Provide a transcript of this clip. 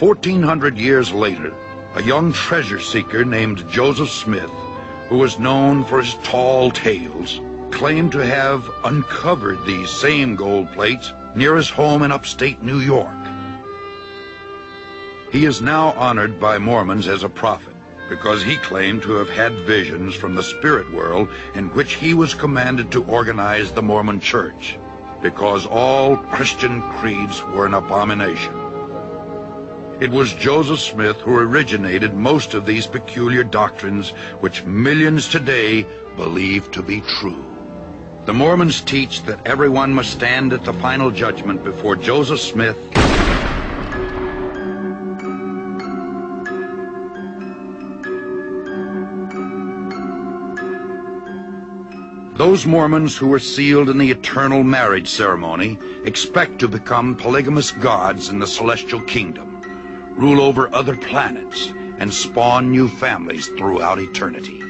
1,400 years later, a young treasure seeker named Joseph Smith, who was known for his tall tales, claimed to have uncovered these same gold plates near his home in upstate New York. He is now honored by Mormons as a prophet because he claimed to have had visions from the spirit world in which he was commanded to organize the Mormon church because all Christian creeds were an abomination. It was Joseph Smith who originated most of these peculiar doctrines which millions today believe to be true. The Mormons teach that everyone must stand at the final judgment before Joseph Smith Those Mormons who were sealed in the eternal marriage ceremony expect to become polygamous gods in the celestial kingdom, rule over other planets, and spawn new families throughout eternity.